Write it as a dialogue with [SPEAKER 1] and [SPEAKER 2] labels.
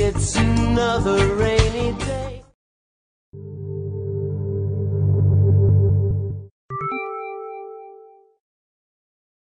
[SPEAKER 1] It's another